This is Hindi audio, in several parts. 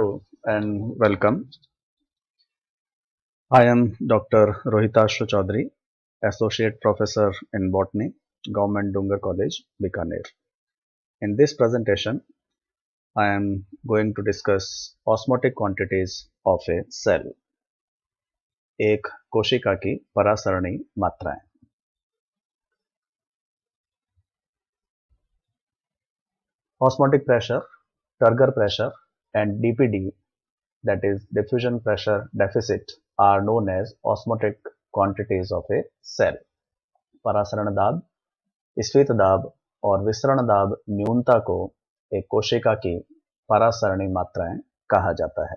Hello and welcome. I am Dr. Rohitashra Chaudhary, Associate Professor in Botany, Government Dungar College, Bikaner. In this presentation, I am going to discuss osmotic quantities of a cell. एक कोशिका की परासरणी मात्राएँ osmotic pressure, turgor pressure and DPD that is, diffusion pressure deficit, are known as osmotic quantities of a cell. परासरण दाब स्फीत दाब और विसरण दाब न्यूनता को एक कोशिका की परासरणी मात्राएँ कहा जाता है।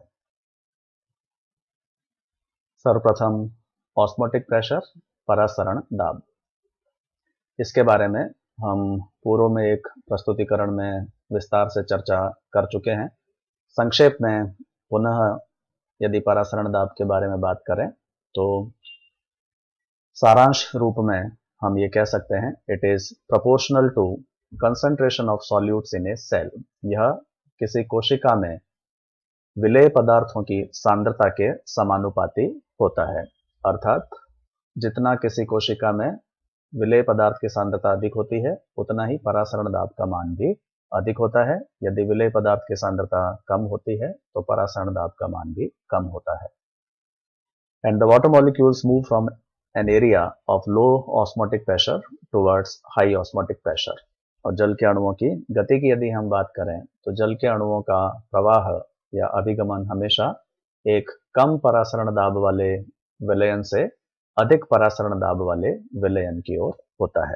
सर्वप्रथम ऑस्मोटिक प्रेशर परासरण दाब इसके बारे में हम पूर्व में एक प्रस्तुतिकरण में विस्तार से चर्चा कर चुके हैं। संक्षेप में पुनः यदि परासरण दाब के बारे में बात करें तो सारांश रूप में हम ये कह सकते हैं it is proportional to concentration of solutes in a cell यह किसी कोशिका में विलय पदार्थों की सांद्रता के समानुपाती होता है। अर्थात जितना किसी कोशिका में विलय पदार्थ की सांद्रता अधिक होती है, उतना ही परासरण दाब का मान भी अधिक होता है। यदि विलय पदार्थ की सांद्रता कम होती है तो परासरण दाब का मान भी कम होता है। And the water molecules move from an area of low osmotic pressure towards high osmotic pressure और जल के अणुओं की गति की यदि हम बात करें तो जल के अणुओं का प्रवाह या अभिगमन हमेशा एक कम परासरण दाब वाले विलयन से अधिक परासरण दाब वाले विलयन की ओर होता है।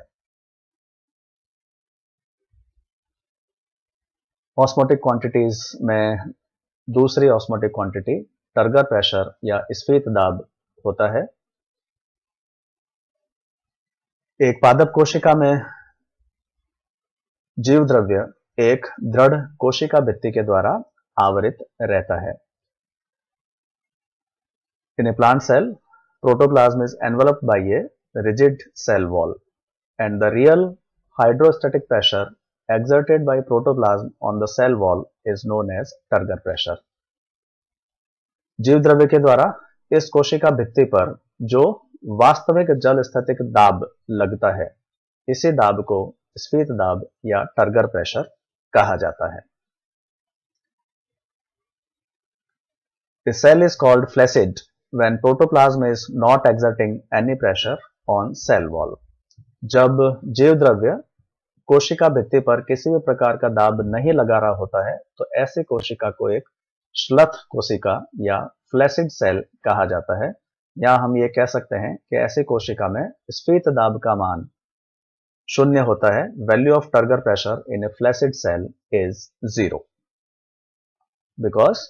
ऑस्मोटिक क्वांटिटीज में दूसरी ऑस्मोटिक क्वांटिटी टर्गर प्रेशर या स्फीत दाब होता है। एक पादप कोशिका में जीव द्रव्य एक दृढ़ कोशिका भित्ति के द्वारा आवरित रहता है। In a plant cell protoplasm is enveloped by a rigid cell wall and the real hydrostatic pressure exerted by protoplasm on the cell wall is known as Turgor pressure. जीव द्रव्य के द्वारा इस कोशिका भित्ति पर जो वास्तविक जल स्थितिक दाब लगता है इसी दाब को स्फीत दाब या टर्गर प्रेशर कहा जाता है The cell is called flaccid when protoplasm is not exerting any pressure on cell wall. जब जीव द्रव्य कोशिका भित्ति पर किसी भी प्रकार का दाब नहीं लगा रहा होता है तो ऐसी कोशिका को एक श्लथ कोशिका या फ्लैसिड सेल कहा जाता है। या हम ये कह सकते हैं कि ऐसी कोशिका में स्फीत दाब का मान शून्य होता है। Value of turgor pressure in a flaccid cell is zero because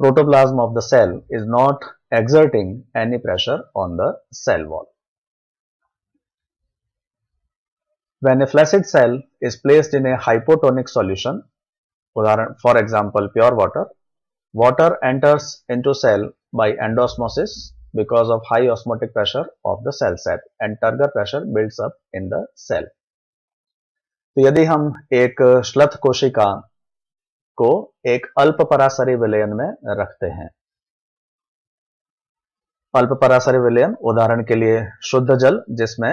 protoplasm of the cell is not exerting any pressure on the cell wall. When a flaccid cell is placed in a hypotonic solution, for example pure water, water enters into cell by endosmosis because of high osmotic pressure of the cell set and turgor pressure builds up in the cell. तो यदि हम एक श्लथ कोशिका को एक अल्प परासरी विलयन में रखते हैं अल्प परासरी विलयन उदाहरण के लिए शुद्ध जल जिसमें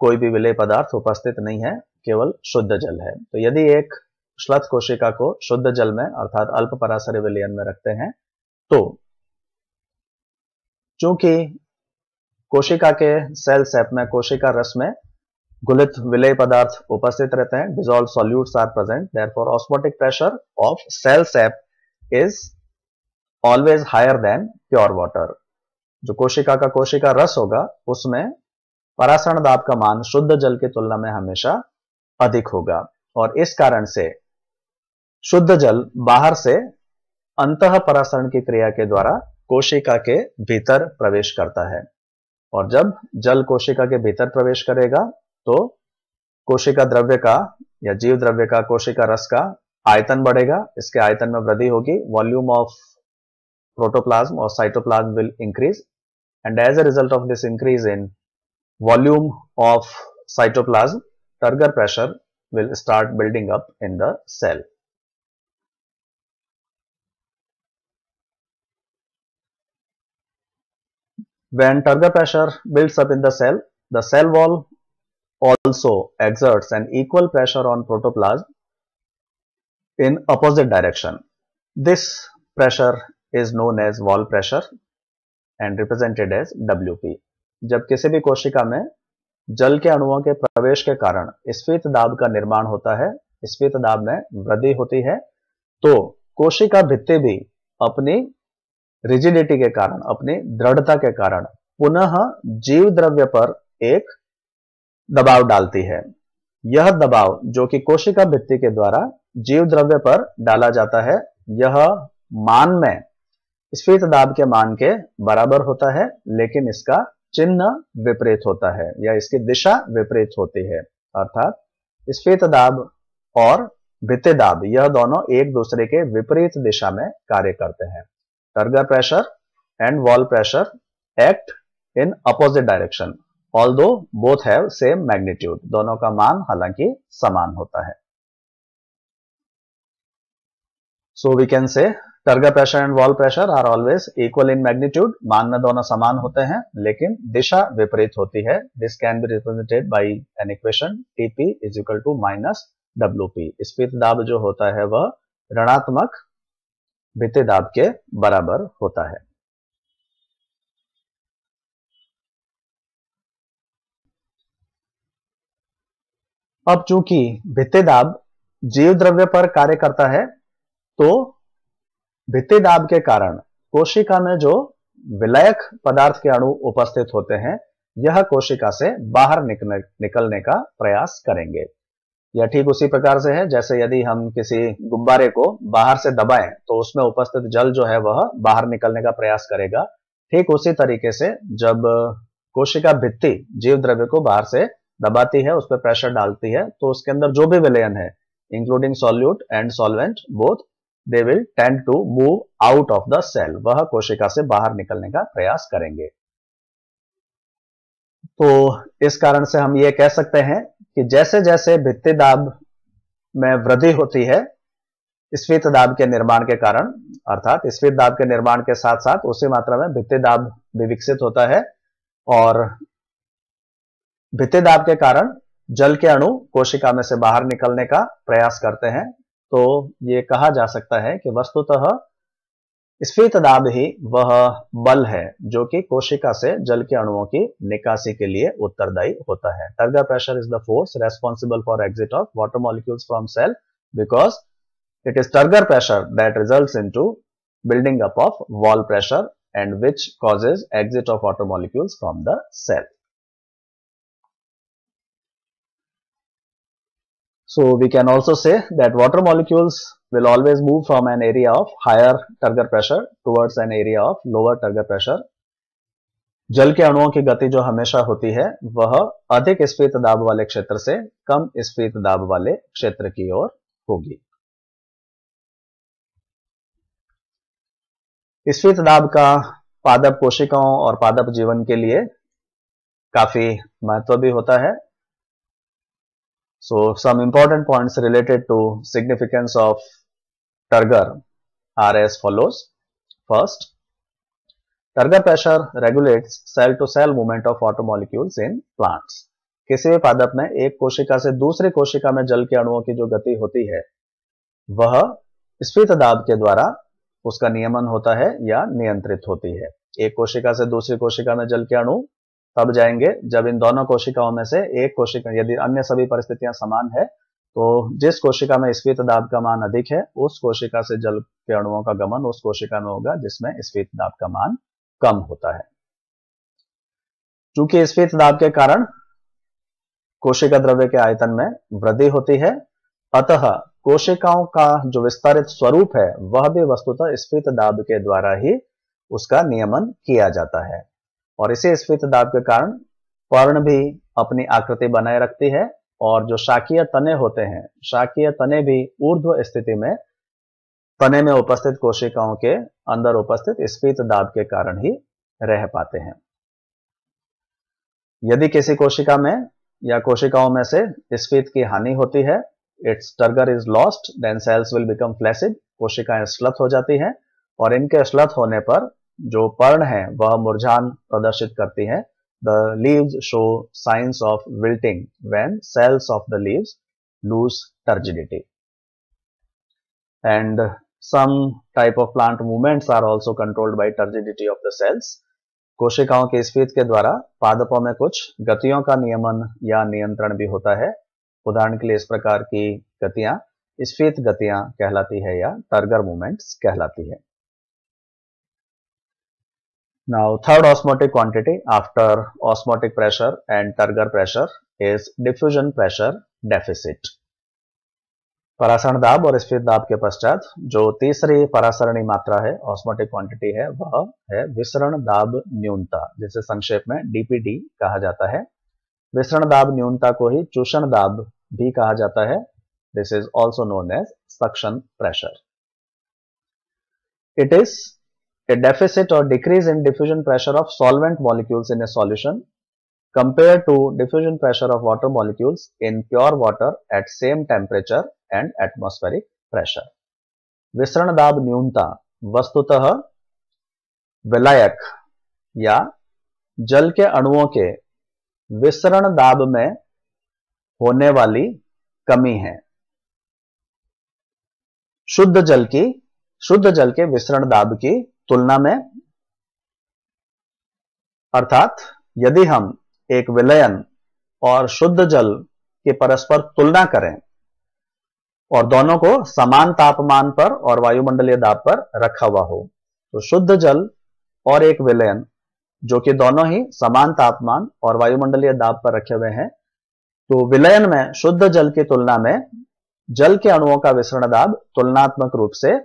कोई भी विलय पदार्थ उपस्थित नहीं है, केवल शुद्ध जल है। तो यदि एक श्लथ कोशिका को शुद्ध जल में, अर्थात अल्प परासरी विलयन में रखते हैं तो चूँकि कोशिका के सेल सेप में, कोशिका रस में गुलित विलय पदार्थ उपस्थित रहते हैं dissolved solutes are present therefore osmotic pressure of cell sap is always higher than pure water जो कोशिका का कोशिका रस होगा, उसमें परासरण दाब का मान शुद्ध जल की तुलना में हमेशा अधिक होगा। और इस कारण से शुद्ध जल बाहर से अंत परासरण की क्रिया के द्वारा कोशिका के भीतर प्रवेश करता है। और जब जल कोशिका के भीतर प्रवेश करेगा तो कोशिका द्रव्य का या जीव द्रव्य का, कोशिका रस का आयतन बढ़ेगा। इसके आयतन में वृद्धि होगी वॉल्यूम ऑफ़ प्रोटोप्लाज्म और cytoplasm will increase and as a result of this increase in volume of cytoplasm, turgor pressure will start building up in the cell. When turgor pressure builds up in the cell, the cell wall also exerts an equal pressure on protoplasm in opposite direction. This pressure is known as wall pressure and represented as WP. जब किसी भी कोशिका में जल के अणुओं के प्रवेश के कारण स्फीत दाब का निर्माण होता है, स्फीत दाब में वृद्धि होती है तो कोशिका भित्ति भी अपनी रिजिडिटी के कारण, अपनी दृढ़ता के कारण पुनः जीव द्रव्य पर एक दबाव डालती है। यह दबाव जो कि कोशिका भित्ति के द्वारा जीव द्रव्य पर डाला जाता है, यह मान में स्फीत दाब के मान के बराबर होता है, लेकिन इसका चिन्ह विपरीत होता है या इसकी दिशा विपरीत होती है, अर्थात स्फीत दाब और भित्ति दाब, यह दोनों एक दूसरे के विपरीत दिशा में कार्य करते हैं। Turgor pressure and wall pressure act in opposite direction although both have same magnitude दोनों का मान हालाँकि समान होता है। So we can say turgor pressure and wall pressure are always equal in magnitude मान में दोनों समान होते हैं लेकिन दिशा विपरीत होती है this can be represented by an equation TP is equal to minus W P स्पीत दाब जो होता है वह ऋणात्मक भित्ति दाब के बराबर होता है। अब चूँकि भित्ति दाब जीव द्रव्य पर कार्य करता है तो भित्ति दाब के कारण कोशिका में जो विलयक पदार्थ के अणु उपस्थित होते हैं यह कोशिका से बाहर निकलने, निकलने का प्रयास करेंगे। यह ठीक उसी प्रकार से है जैसे यदि हम किसी गुब्बारे को बाहर से दबाएँ तो उसमें उपस्थित जल जो है वह बाहर निकलने का प्रयास करेगा। ठीक उसी तरीके से जब कोशिका भित्ति जीव द्रव्य को बाहर से दबाती है उस पर प्रेशर डालती है तो उसके अंदर जो भी विलयन है including solute and solvent both they will tend to move out of the cell वह कोशिका से बाहर निकलने का प्रयास करेंगे। तो इस कारण से हम ये कह सकते हैं कि जैसे जैसे भित्ति दाब में वृद्धि होती है, स्फीत दाब के निर्माण के कारण, अर्थात स्फीत दाब के निर्माण के साथ साथ उसी मात्रा में भित्ति दाब भी विकसित होता है और भित्ति दाब के कारण जल के अणु कोशिका में से बाहर निकलने का प्रयास करते हैं। तो ये कहा जा सकता है कि वस्तुतः स्फीत दाब ही वह बल है, जो कि कोशिका से जल के अणुओं की निकासी के लिए उत्तरदायी होता है। Turgor pressure is the force responsible for exit of water molecules from cell because it is turgor pressure that results into building up of wall pressure and which causes exit of water molecules from the cell So we can also say that water molecules will always move from an area of higher turgor pressure towards an area of lower turgor pressure. जल के अणुओं की गति जो हमेशा होती है वह अधिक स्फीत दाब वाले क्षेत्र से कम स्फीत दाब वाले क्षेत्र की ओर होगी स्फीत दाब का पादप कोशिकाओं और पादप जीवन के लिए काफ़ी महत्व भी होता है So some important points related to significance of turgor are as follows. First, turgor pressure regulates cell to cell movement of water molecules in plants. किसी भी पादप में एक कोशिका से दूसरी कोशिका में जल के अणुओं की जो गति होती है वह स्फीत दाब के द्वारा उसका नियमन होता है या नियंत्रित होती है एक कोशिका से दूसरी कोशिका में जल के अणु तब जाएँगे जब इन दोनों कोशिकाओं में से एक कोशिका, यदि अन्य सभी परिस्थितियाँ समान है तो जिस कोशिका में स्फीत दाब का मान अधिक है, उस कोशिका से जल के अणुओं का गमन उस कोशिका में होगा जिसमें स्फीत दाब का मान कम होता है। चूँकि स्फीत दाब के कारण कोशिका द्रव्य के आयतन में वृद्धि होती है, अतः कोशिकाओं का जो विस्तारित स्वरूप है, वह भी वस्तुतः स्फीत दाब के द्वारा ही उसका नियमन किया जाता है। और इसी स्फीत दाब के कारण पर्ण भी अपनी आकृति बनाए रखती है और जो शाकीय तने होते हैं शाकीय तने भी ऊर्ध्व स्थिति में, तने में उपस्थित कोशिकाओं के अंदर उपस्थित स्फीत दाब के कारण ही रह पाते हैं। यदि किसी कोशिका में या कोशिकाओं में से स्फीत की हानि होती है its turgor is lost then cells will become flaccid कोशिकाएँ स्लथ हो जाती हैं और इनके स्लथ होने पर जो पर्ण है, वह मुरझान प्रदर्शित करती है। The leaves show signs of wilting when cells of the leaves lose turgidity and some type of plant movements are also controlled by turgidity of the cells कोशिकाओं के स्फीत के द्वारा पादपों में कुछ गतियों का नियमन या नियंत्रण भी होता है। उदाहरण के लिए इस प्रकार की गतियाँ स्फीत गतियाँ कहलाती है या टर्गर मूवमेंट्स कहलाती है। Now, third osmotic quantity after osmotic pressure and turgor pressure is diffusion pressure deficit. परासरण दाब और स्फीत दाब के पश्चात जो तीसरी परासरणी मात्रा है ऑस्मोटिक क्वांटिटी है वह है विसरण दाब न्यूनता जिसे संक्षेप में डीपीडी कहा जाता है। विसरण दाब न्यूनता को ही चूषण दाब भी कहा जाता है। This is also known as suction pressure it is a deficit or decrease in diffusion pressure of solvent molecules in a solution compared to diffusion pressure of water molecules in pure water at same temperature and atmospheric pressure. विसरण दाब न्यूनता वस्तुतः विलायक या जल के अणुओं के विसरण दाब में होने वाली कमी है शुद्ध जल की शुद्ध जल के विसरण दाब की तुलना में, अर्थात यदि हम एक विलयन और शुद्ध जल के परस्पर तुलना करें और दोनों को समान तापमान पर और वायुमंडलीय दाब पर रखा हुआ हो तो शुद्ध जल और एक विलयन जो कि दोनों ही समान तापमान और वायुमंडलीय दाब पर रखे हुए हैं तो विलयन में शुद्ध जल की तुलना में जल के अणुओं का विसरण दाब तुलनात्मक रूप से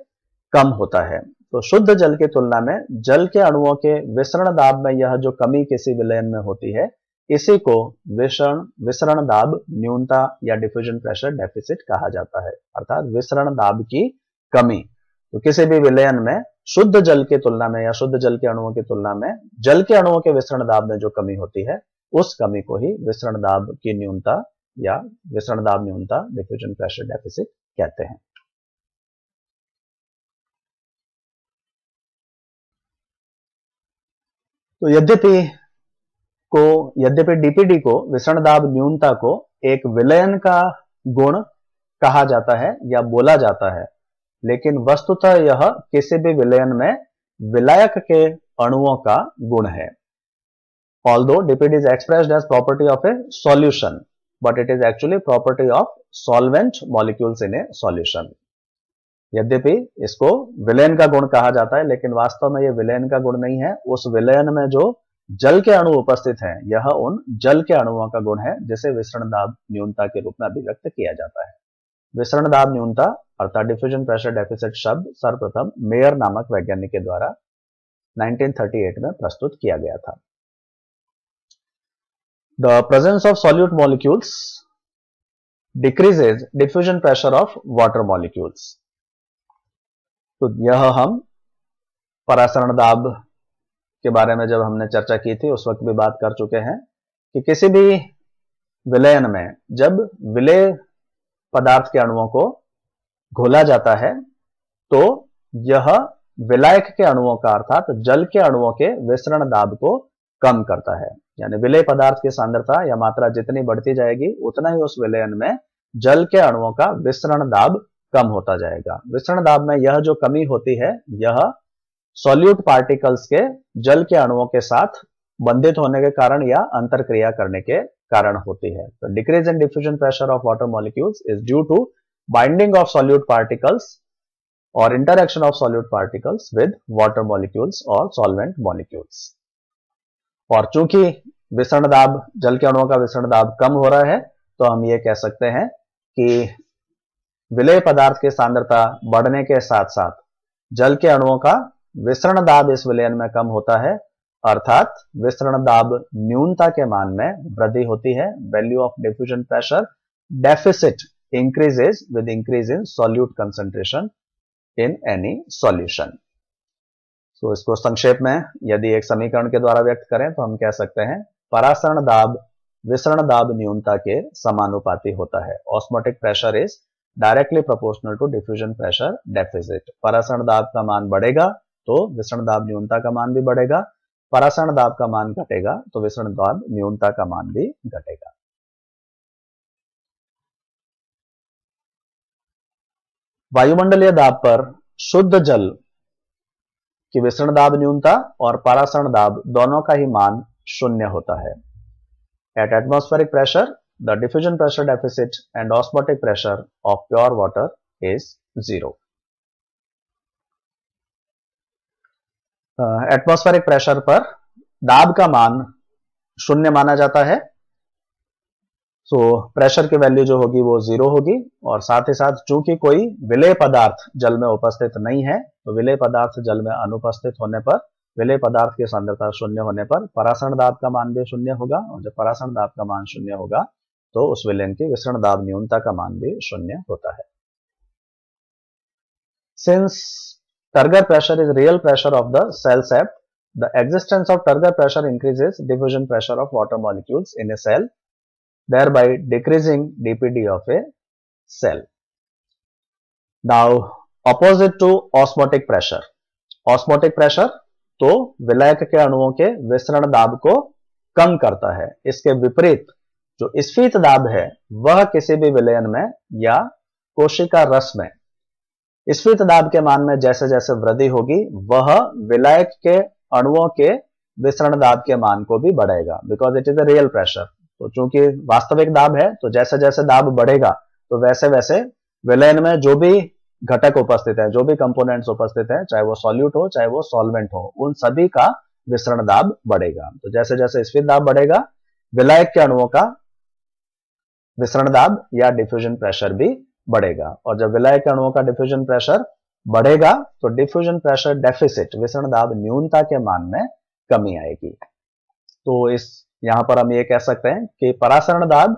कम होता है। तो शुद्ध जल की तुलना में जल के अणुओं के विसरण दाब में यह जो कमी किसी विलयन में होती है, इसी को विसरण विसरण दाब, न्यूनता या डिफ्यूजन प्रेशर डेफिसिट कहा जाता है। अर्थात विसरण दाब की कमी। तो किसी भी विलयन में शुद्ध जल की तुलना में या शुद्ध जल के अणुओं की तुलना में जल के अणुओं के विसरण दाब में जो कमी होती है, उस कमी को ही विसरण दाब की न्यूनता या विसरण दाब न्यूनता डिफ्यूजन प्रेशर डेफिसिट कहते हैं। तो यद्यपि को, यद्यपि डीपीडी को विषण दाब न्यूनता को एक विलयन का गुण कहा जाता है या बोला जाता है, लेकिन वस्तुतः यह किसी भी विलयन में विलायक के अणुओं का गुण है। Although DPD is expressed as property of a solution but it is actually property of solvent molecules in a solution यद्यपि इसको विलयन का गुण कहा जाता है, लेकिन वास्तव में यह विलयन का गुण नहीं है। उस विलयन में जो जल के अणु उपस्थित हैं, यह उन जल के अणुओं का गुण है, जिसे विसरण दाब न्यूनता के रूप में अभिव्यक्त किया जाता है। विसरण दाब न्यूनता, अर्थात डिफ्यूजन प्रेशर डेफिसिट शब्द, सर्वप्रथम मेयर नामक वैज्ञानिक के द्वारा 1938 में प्रस्तुत किया गया था। The presence of solute molecules decreases diffusion pressure of water molecules तो यह हम परासरण दाब के बारे में जब हमने चर्चा की थी, उस वक्त भी बात कर चुके हैं कि किसी भी विलयन में जब विलय पदार्थ के अणुओं को घोला जाता है तो यह विलायक के अणुओं का अर्थात जल के अणुओं के विसरण दाब को कम करता है। यानी विलय पदार्थ की सांद्रता या मात्रा जितनी बढ़ती जाएगी, उतना ही उस विलयन में जल के अणुओं का विसरण दाब कम होता जाएगा। विसरण दाब में यह जो कमी होती है, यह सॉल्यूट पार्टिकल्स के जल के अणुओं के साथ बंधित होने के कारण या अंतर क्रिया करने के कारण होती है। तो decrease in diffusion pressure of water molecules is due to binding of solute particles और interaction of solute particles with water molecules और सॉल्वेंट मॉलिक्यूल्स और चूँकि विसरण दाब, जल के अणुओं का विसरण दाब कम हो रहा है तो हम ये कह सकते हैं कि विलय पदार्थ की सांद्रता बढ़ने के साथ साथ जल के अणुओं का विसरण दाब इस विलयन में कम होता है, अर्थात विसरण दाब न्यूनता के मान में वृद्धि होती है। Value of diffusion pressure deficit increases with increase in solute concentration in any solution तो इसको संक्षेप में यदि एक समीकरण के द्वारा व्यक्त करें तो हम कह सकते हैं, परासरण दाब, विसरण दाब न्यूनता के समानुपाती होता है। Osmotic pressure is directly proportional to diffusion pressure deficit परासरण दाब का मान बढ़ेगा तो विसरण दाब न्यूनता का मान भी बढ़ेगा परासरण दाब का मान घटेगा तो विसरण दाब न्यूनता का मान भी घटेगा. वायुमंडलीय दाब पर शुद्ध जल की विसरण दाब न्यूनता और परासरण दाब दोनों का ही मान शून्य होता है. At atmospheric pressure the diffusion pressure deficit and osmotic pressure of pure water is zero atmospheric pressure पर दाब का मान शून्य माना जाता है। सो so, प्रेशर की वैल्यू जो होगी वो ज़ीरो होगी और साथ ही साथ चूँकि कोई विलय पदार्थ जल में उपस्थित नहीं है तो विलय पदार्थ जल में अनुपस्थित होने पर विलय पदार्थ की सांद्रता शून्य होने पर परासरण दाब का मान भी शून्य होगा और जब परासरण दाब का मान शून्य होगा तो उस विलयन की विसरण दाब न्यूनता का मान भी शून्य होता है। Since turgor pressure is real pressure of the cell sap the existence of turgor pressure increases diffusion pressure of water molecules in a cell thereby decreasing DPD of a cell now opposite to osmotic pressure osmotic pressure तो विलयक के अणुओं के विसरण दाब को कम करता है। इसके विपरीत जो स्फीत दाब है, वह किसी भी विलयन में या कोशिका रस में। स्फीत दाब के मान में जैसे जैसे वृद्धि होगी, वह विलायक के अणुओं के विसरण दाब के मान को भी बढ़ेगा because it is a real pressure तो चूँकि वास्तविक दाब है तो जैसे जैसे दाब बढ़ेगा तो वैसे वैसे विलयन में जो भी घटक उपस्थित है, जो भी कंपोनेंट्स उपस्थित है, चाहे वो सॉल्यूट हो, चाहे वो सॉल्वेंट हो, उन सभी का विसरण दाब बढ़ेगा। तो जैसे जैसे स्फीत दाब बढ़ेगा, विलायक के अणुओं का विसरण दाब या डिफ्यूजन प्रेशर भी बढ़ेगा। और जब विलायक अणुओं का डिफ्यूजन प्रेशर बढ़ेगा तो डिफ्यूजन प्रेशर डेफिसिट विसरण दाब न्यूनता के मान में कमी आएगी। तो इस, यहाँ पर हम ये कह सकते हैं कि परासरण दाब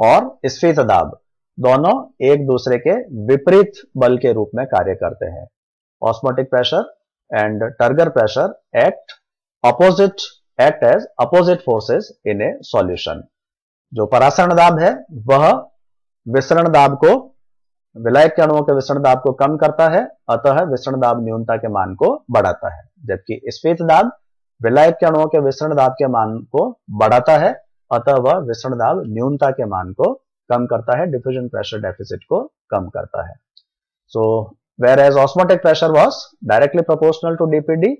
और स्फीत दाब दोनों एक दूसरे के विपरीत बल के रूप में कार्य करते हैं। Osmotic pressure and turgor pressure act opposite act as opposite forces in a solution जो परासरण दाब है, वह विसरण दाब को विलायक के अणुओं के विसरण दाब को कम करता है, अतः विसरण दाब न्यूनता के मान को बढ़ाता है। जबकि स्फीत दाब विलायक के अणुओं के विसरण दाब के मान को बढ़ाता है, अतः वह विसरण दाब न्यूनता के मान को कम करता है डिफ्यूजन प्रेशर डेफिसिट को कम करता है। So whereas osmotic pressure was directly proportional to DPD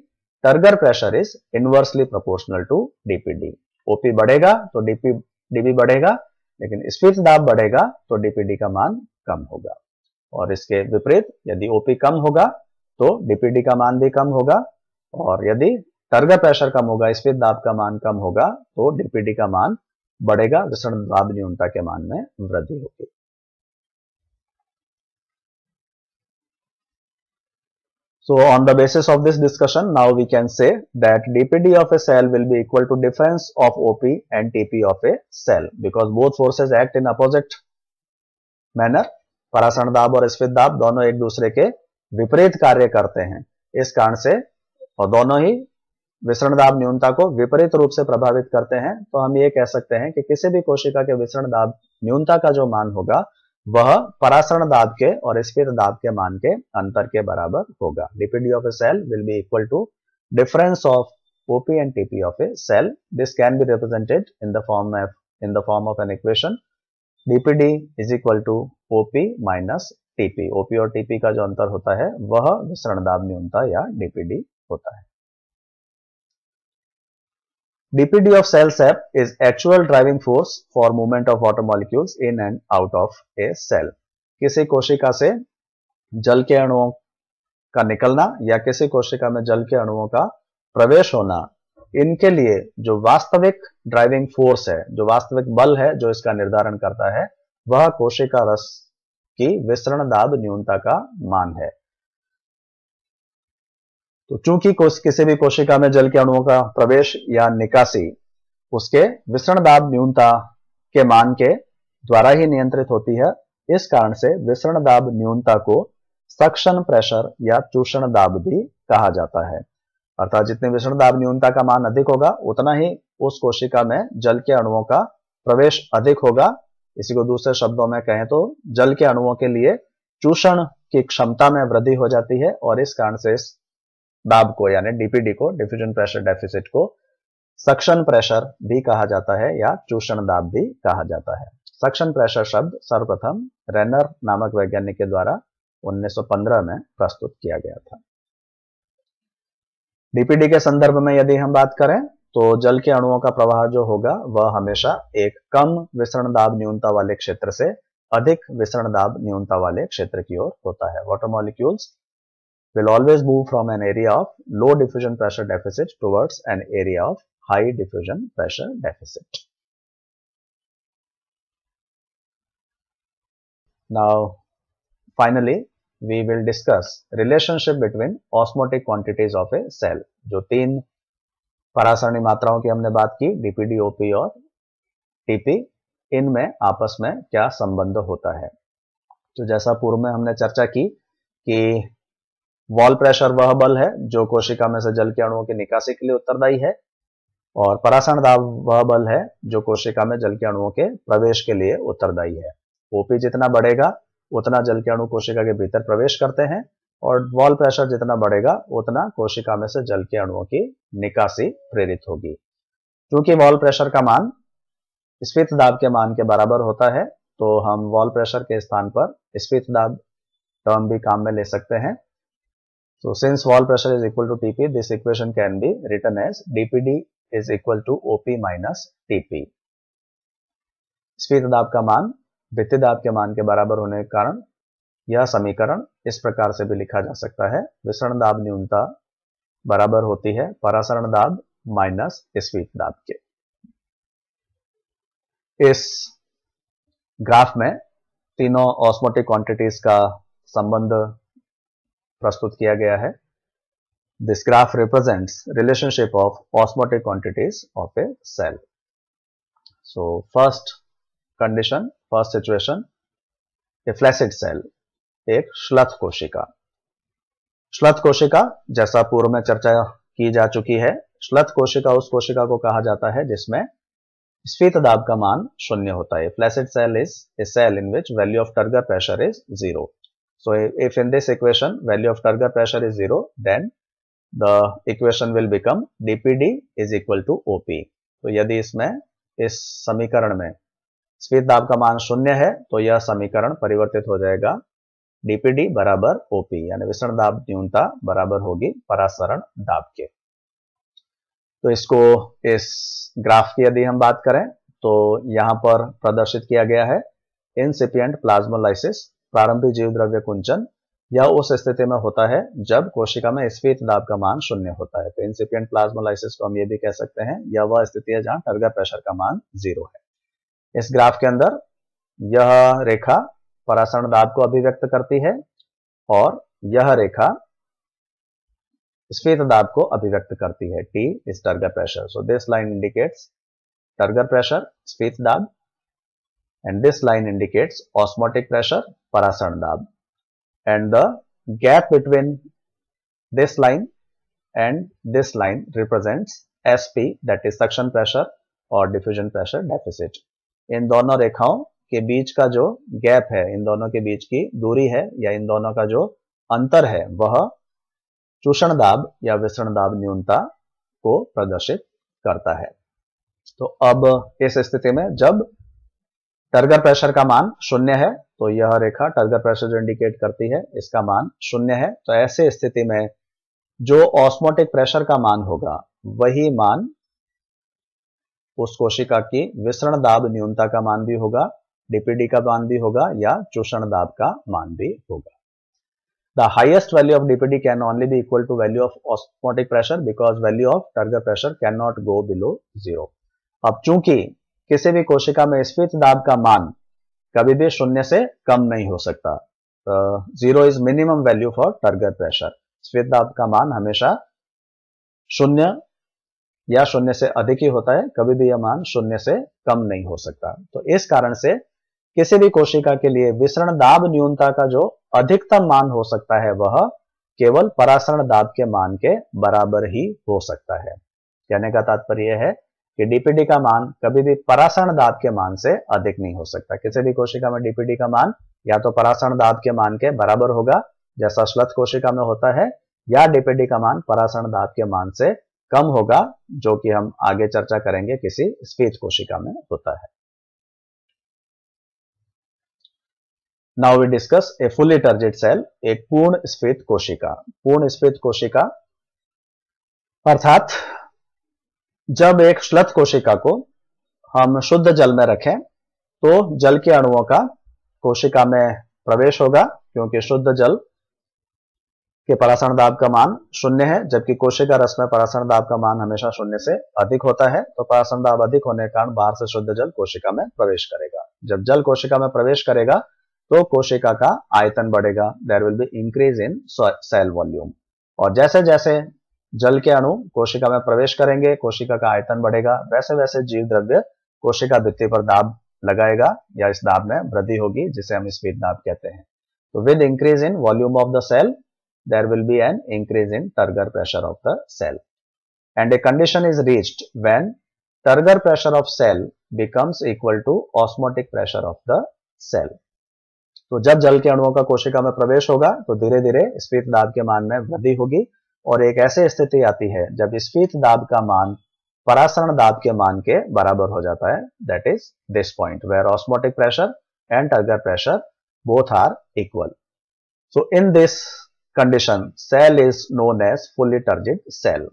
turgor pressure is inversely proportional to DPD OP बढ़ेगा तो डीपी डीबी बढ़ेगा, लेकिन स्फीत दाब बढ़ेगा तो डीपीडी का मान कम होगा। और इसके विपरीत, यदि ओपी कम होगा तो डीपीडी का मान भी कम होगा, और यदि टर्गर प्रेशर कम होगा, स्पीड दाब का मान कम होगा तो डीपीडी का मान बढ़ेगा विषण दाब न्यूनता के मान में वृद्धि होगी। So on the basis of this discussion, now we can say that dPd of a cell will be equal to difference of OP and TP of a cell because both forces act in opposite manner. परासरण दाब और स्फीत दाब दोनों एक दूसरे के विपरीत कार्य करते हैं इस कारण से और दोनों ही विसरण दाब न्यूनता को विपरीत रूप से प्रभावित करते हैं तो हम ये कह सकते हैं कि किसी भी कोशिका के विसरण दाब न्यूनता का जो मान होगा वह पराशरण दाब के और स्पित दाब के मान के अंतर के बराबर होगा। DPD of a cell will be equal to difference of OP and TP of a cell this can be represented in the form of in the form of an equation DPD is equal to OP minus TP OP और टीपी का जो अंतर होता है, वह मिश्रण दाब न्यूनता या डीपीडी होता है। DPD of cell sap is actual driving force for movement of water molecules in and out of a cell. किसी कोशिका से जल के अणुओं का निकलना या किसी कोशिका में जल के अणुओं का प्रवेश होना, इनके लिए जो वास्तविक ड्राइविंग फोर्स है, जो वास्तविक बल है जो इसका निर्धारण करता है, वह कोशिका रस की विसरण दाब न्यूनता का मान है तो चूँकि किसी भी कोशिका में जल के अणुओं का प्रवेश या निकासी उसके विसरण दाब न्यूनता के मान के द्वारा ही नियंत्रित होती है, इस कारण से विसरण दाब न्यूनता को सक्शन प्रेशर या चूषण दाब भी कहा जाता है। अर्थात जितने विसरण दाब न्यूनता का मान अधिक होगा, उतना ही उस कोशिका में जल के अणुओं का प्रवेश अधिक होगा। इसी को दूसरे शब्दों में कहें तो जल के अणुओं के लिए चूषण की क्षमता में वृद्धि हो जाती है और इस कारण से इस दाब को, यानी डीपीडी को डिफ्यूजन प्रेशर डेफिसिट को सक्शन प्रेशर भी कहा जाता है, या चूषण दाब भी कहा जाता है। सक्शन प्रेशर शब्द सर्वप्रथम रेनर नामक वैज्ञानिक के द्वारा 1915 में प्रस्तुत किया गया था। डीपीडी के संदर्भ में यदि हम बात करें तो जल के अणुओं का प्रवाह जो होगा, वह हमेशा एक कम विसरण दाब न्यूनता वाले क्षेत्र से अधिक विसरण दाब न्यूनता वाले क्षेत्र की ओर होता है। Water molecules will always move from an area of low diffusion pressure deficit towards an area of high diffusion pressure deficit. Now, finally, we will discuss relationship between osmotic quantities of a cell. जो तीन परासरणी मात्राओं की हमने बात की डीपीडी ओपी और टीपी इनमें आपस में क्या संबंध होता है तो जैसा पूर्व में हमने चर्चा की कि वॉल प्रेशर वह बल है, जो कोशिका में से जल के अणुओं की निकासी के लिए उत्तरदायी है, और परासरण दाब वह बल है, जो कोशिका में जल के अणुओं के प्रवेश के लिए उत्तरदायी है। ओपी जितना बढ़ेगा, उतना जल के अणु कोशिका के भीतर प्रवेश करते हैं, और वॉल प्रेशर जितना बढ़ेगा, उतना कोशिका में से जल के अणुओं की निकासी प्रेरित होगी। क्योंकि वॉल प्रेशर का मान स्फीत दाब के मान के बराबर होता है तो हम वॉल प्रेशर के स्थान पर स्फीत दाब टर्म भी काम में ले सकते हैं। So since wall pressure is equal to Tp, this equation can be written as dPd is equal to OP minus TP. स्फीत दाब का मान भित्ति दाब के मान के बराबर होने के कारण यह समीकरण इस प्रकार से भी लिखा जा सकता है विसरण दाब न्यूनता बराबर होती है परासरण दाब माइनस स्फीत दाब के इस ग्राफ में तीनों ऑस्मोटिक क्वांटिटीज का संबंध प्रस्तुत किया गया है। This graph represents relationship of osmotic quantities of a cell so first condition first situation a flaccid cell एक श्लथ कोशिका। श्लथ कोशिका, जैसा पूर्व में चर्चा की जा चुकी है, श्लथ कोशिका उस कोशिका को कहा जाता है जिसमें स्फीत दाब का मान शून्य होता है। Flaccid cell is a cell in which value of turgor pressure is zero So, if in this equation, value of turgor pressure is 0 then the equation will become dpd is equal to op. तो यदि इसमें, इस समीकरण में स्फीत दाब का मान शून्य है तो यह समीकरण परिवर्तित हो जाएगा dpd बराबर op यानी विसरण दाब न्यूनता बराबर होगी परासरण दाब के तो इसको इस ग्राफ की यदि हम बात करें तो यहाँ पर प्रदर्शित किया गया है इनसिपियंट प्लाज्मोलाइसिस प्रारंभिक जीव द्रव्य कुंचन यह उस स्थिति में होता है जब कोशिका में स्फीत दाब का मान शून्य होता है। तो इंसिपियंट प्लाज्मोलाइसिस को हम ये भी कह सकते हैं, यह वह स्थिति है जहाँ टर्गर प्रेशर का मान ज़ीरो है। इस ग्राफ के अंदर यह रेखा परासरण दाब को अभिव्यक्त करती है और यह रेखा स्फीत दाब को अभिव्यक्त करती है। T is turgor pressure so this line indicates turgor pressure स्फीत दाब and this line indicates osmotic pressure parasaran dab and the gap between this line and this line represents SP that is suction pressure और diffusion pressure deficit इन दोनों रेखाओं के बीच का जो गैप है इन दोनों के बीच की दूरी है या इन दोनों का जो अंतर है वह चूषण दाब या विसरण दाब न्यूनता को प्रदर्शित करता है तो अब इस स्थिति में जब टर्गर प्रेशर का मान शून्य है तो यह रेखा टर्गर प्रेशर जो इंडिकेट करती है, इसका मान शून्य है। तो ऐसे स्थिति में जो ऑस्मोटिक प्रेशर का मान होगा, वही मान उस कोशिका की विसरण दाब न्यूनता का मान भी होगा डीपीडी का मान भी होगा, या चूषण दाब का मान भी होगा। The highest value of DPD can only be equal to value of osmotic pressure because value of turgor pressure can not go below zero अब चूँकि किसी भी कोशिका में स्फीत दाब का मान कभी भी शून्य से कम नहीं हो सकता। Zero is minimum value for turgor pressure स्फीत दाब का मान हमेशा शून्य या शून्य से अधिक ही होता है। कभी भी यह मान शून्य से कम नहीं हो सकता। तो इस कारण से किसी भी कोशिका के लिए विसरण दाब न्यूनता का जो अधिकतम मान हो सकता है, वह केवल परासरण दाब के मान के बराबर ही हो सकता है। कहने का तात्पर्य है कि डीपीडी का मान कभी भी परासरण दाब के मान से अधिक नहीं हो सकता। किसी भी कोशिका में डीपीडी का मान या तो परासरण दाब के मान के बराबर होगा, जैसा श्लथ कोशिका में होता है, या डीपीडी का मान परासरण दाब के मान से कम होगा, जो कि हम आगे चर्चा करेंगे किसी स्फीत कोशिका में होता है। Now we discuss a fully turgid cell एक पूर्ण स्फीत कोशिका। पूर्ण स्फीत कोशिका, अर्थात जब एक श्लथ कोशिका को हम शुद्ध जल में रखें तो जल के अणुओं का कोशिका में प्रवेश होगा, क्योंकि शुद्ध जल के परासरण दाब का मान शून्य है, जबकि कोशिका रस में परासरण दाब का मान हमेशा शून्य से अधिक होता है तो परासरण दाब अधिक होने के कारण बाहर से शुद्ध जल कोशिका में प्रवेश करेगा। जब जल कोशिका में प्रवेश करेगा तो कोशिका का आयतन बढ़ेगा। There will be increase in cell volume और जैसे जैसे जल के अणु, कोशिका में प्रवेश करेंगे, कोशिका का आयतन बढ़ेगा वैसे वैसे जीव द्रव्य कोशिका भित्ति पर दाब लगाएगा या इस दाब में वृद्धि होगी, जिसे हम स्पीड दाब कहते हैं तो with increase in volume of the cell there will be an increase in turgor pressure of the cell. And a condition is reached when turgor pressure of cell becomes equal to osmotic pressure of the cell. तो जब जल के अणुओं का कोशिका में प्रवेश होगा तो धीरे धीरे स्फीत दाब के मान में वृद्धि होगी और एक ऐसी स्थिति आती है जब स्फीत दाब का मान परासरण दाब के मान के बराबर हो जाता है। That is this point where osmotic pressure and turgor pressure both are equal so in this condition cell is known as fully turgid cell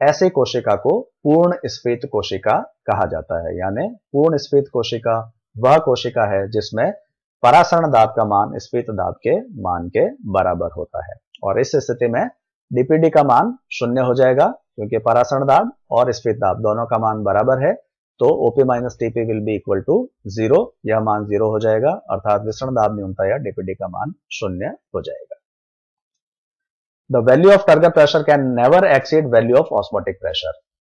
ऐसे कोशिका को पूर्ण स्फीत कोशिका कहा जाता है। यानी पूर्ण स्फीत कोशिका वह कोशिका है जिसमें परासरण दाब का मान स्फीत दाब के मान के बराबर होता है। और इस स्थिति में डीपीडी का मान शून्य हो जाएगा, क्योंकि परासरण दाब और स्फीत दाब दोनों का मान बराबर है तो OP minus TP will be equal to zero यह मान ज़ीरो हो जाएगा, अर्थात विषण दाब न्यूनता या डीपीडी का मान शून्य हो जाएगा। The value of turgor pressure can never exceed value of osmotic pressure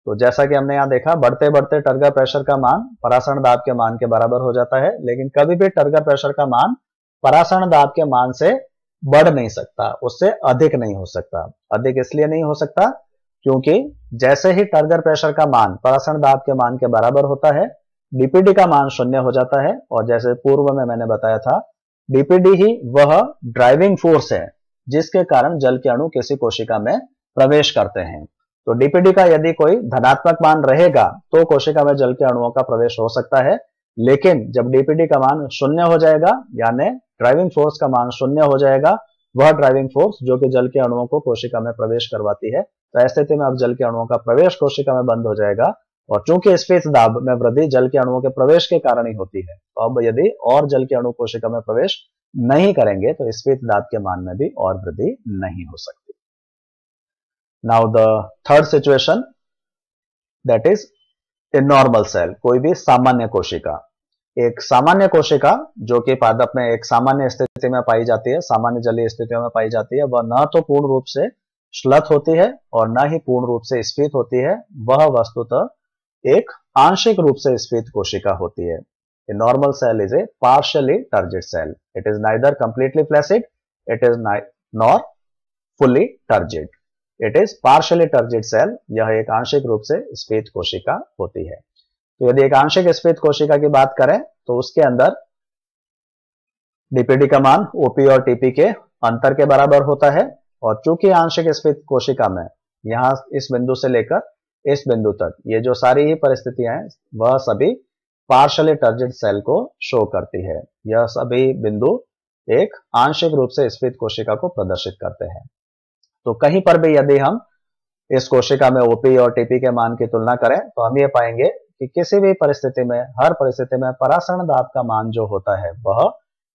तो जैसा कि हमने यहाँ देखा बढ़ते बढ़ते टर्गर प्रेशर का मान परासरण दाब के मान के बराबर हो जाता है, लेकिन कभी भी टर्गर प्रेशर का मान परासरण दाब के मान से बढ़ नहीं सकता, उससे अधिक नहीं हो सकता। अधिक इसलिए नहीं हो सकता क्योंकि जैसे ही टर्गर प्रेशर का मान परासरण दाब के मान के बराबर होता है, डीपीडी का मान शून्य हो जाता है और जैसे पूर्व में मैंने बताया था, डीपीडी ही वह ड्राइविंग फोर्स है जिसके कारण जल के अणु किसी कोशिका में प्रवेश करते हैं। तो डीपीडी का यदि कोई धनात्मक मान रहेगा तो कोशिका में जल के अणुओं का प्रवेश हो सकता है, लेकिन जब डीपीडी का मान शून्य हो जाएगा, यानी ड्राइविंग फोर्स का मान शून्य हो जाएगा। वह ड्राइविंग फोर्स जो कि जल के अणुओं को कोशिका में प्रवेश करवाती है तो ऐसे स्थिति में अब जल के अणुओं का प्रवेश कोशिका में बंद हो जाएगा और चूँकि स्पेस दाब में वृद्धि जल के अणुओं के प्रवेश के कारण ही होती है तो अब यदि और जल के अणु कोशिका में प्रवेश नहीं करेंगे तो स्फीत दाब के मान में भी और वृद्धि नहीं हो सकती। Now the third situation that is a normal cell कोई भी सामान्य कोशिका एक सामान्य कोशिका जो कि पादप में एक सामान्य स्थिति में पाई जाती है सामान्य जलीय स्थितियों में पाई जाती है वह न तो पूर्ण रूप से श्लथ होती है और न ही पूर्ण रूप से स्फीत होती है वह वस्तुतः एक आंशिक रूप से स्फीत कोशिका होती है A normal cell is a partially turgid cell. It is neither completely flaccid, it is nor fully turgid. It is partially cell. यह एक आंशिक रूप से स्फीत कोशिका होती है तो यदि एक आंशिक स्फीत कोशिका की बात करें तो उसके अंदर डीपीडी का मान ओपी और टीपी के अंतर के बराबर होता है। और चूँकि आंशिक स्फीत कोशिका में यहाँ इस बिंदु से लेकर इस बिंदु तक ये जो सारी ही परिस्थितियाँ हैं, वह सभी पार्शली टर्जिड सेल को शो करती है। यह सभी बिंदु एक आंशिक रूप से स्फीत कोशिका को प्रदर्शित करते हैं। तो कहीं पर भी यदि हम इस कोशिका में ओपी और टीपी के मान की तुलना करें तो हम ये पाएँगे कि किसी भी परिस्थिति में, हर परिस्थिति में परासरण दाब का मान जो होता है, वह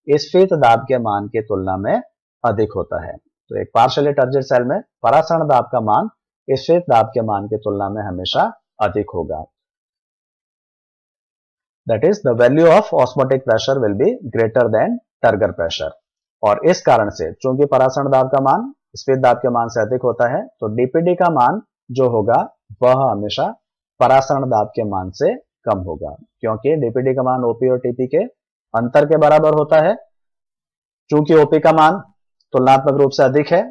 स्फीत दाब के मान की तुलना में अधिक होता है। तो एक पार्शली टर्जिड सेल में परासरण दाब का मान स्फीत दाब के मान की तुलना में हमेशा अधिक होगा। That is the value of osmotic pressure will be greater than turgor pressure. और इस कारण से, चूँकि परासरण दाब का मान स्फीत दाब के मान से अधिक होता है तो डीपीडी का मान जो होगा, वह हमेशा परासरण दाब के मान से कम होगा क्योंकि डीपीडी का मान ओपी और टीपी के अंतर के बराबर होता है। चूँकि ओपी का मान तुलनात्मक रूप से अधिक है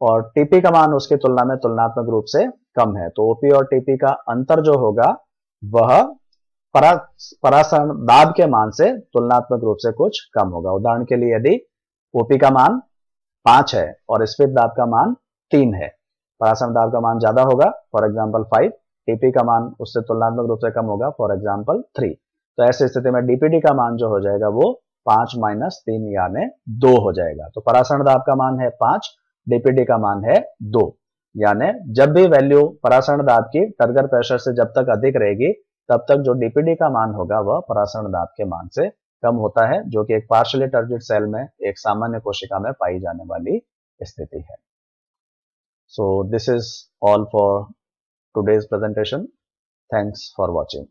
और टीपी का मान उसकी तुलना में तुलनात्मक रूप से कम है तो ओपी और टीपी का अंतर जो होगा वह परा, परासरण दाब के मान से तुलनात्मक रूप से कुछ कम होगा। उदाहरण के लिए यदि ओपी का मान पाँच है और स्फीत दाब का मान तीन है परासरण दाब का मान ज़्यादा होगा फॉर एग्ज़ाम्पल फाइव टीपी का मान उससे तुलनात्मक रूप से कम होगा फॉर एग्ज़ाम्पल थ्री तो ऐसी स्थिति में डीपीडी का मान जो हो जाएगा वो पाँच माइनस तीन यानी दो हो जाएगा। तो परासरण दाब का मान है पाँच डीपीडी का मान है दो। यानी जब भी वैल्यू परासरण दाब की टर्गर प्रेशर से जब तक अधिक रहेगी, तब तक जो डीपीडी का मान होगा वह परासरण दाब के मान से कम होता है, जो कि एक पार्शली टर्जिड सेल में एक सामान्य कोशिका में पाई जाने वाली स्थिति है। So this is all for today's presentation. Thanks for watching.